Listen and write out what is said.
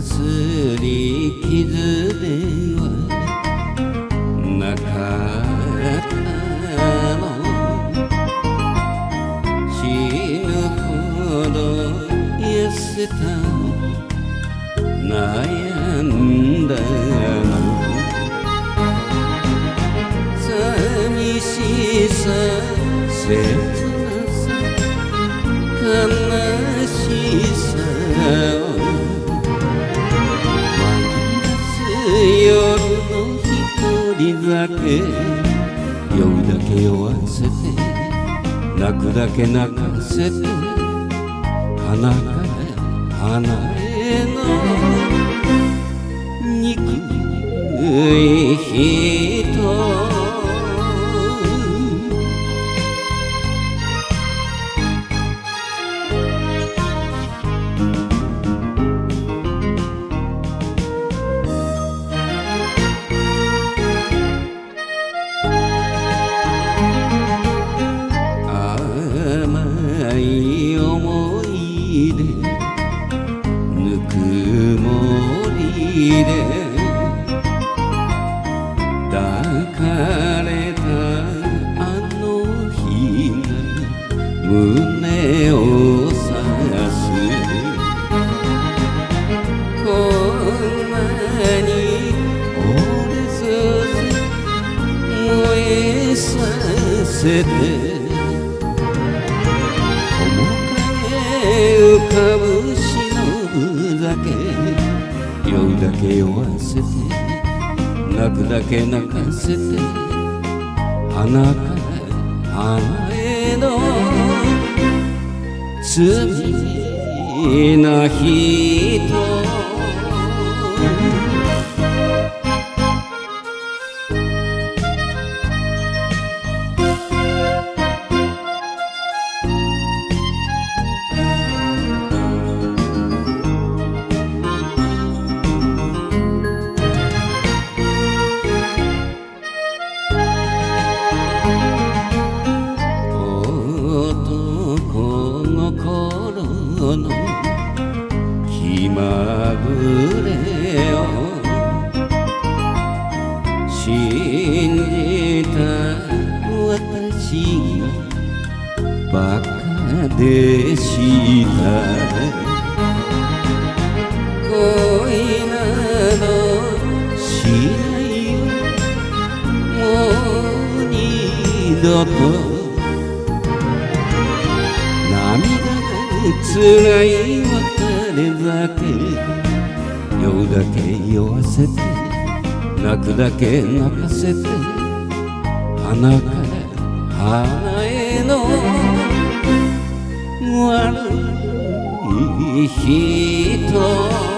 かすり傷ではなかったの。死ぬほど痩せた。の悩んだ。の寂しさ切なさ悲一人酒酔うだけ酔わせて泣くだけ泣かせて花から花への憎い人ぬくもりで抱かれたあの日が胸を刺すこんなに折れさせ燃えさせて浮かぶだけ酔わせて泣くだけ泣かせて花から花への罪な日。気まぐれを信じた。私がバカでした恋などしないよ。もう二度と辛い別れ酒酔うだけ酔わせて泣くだけ泣かせて花から花への悪い人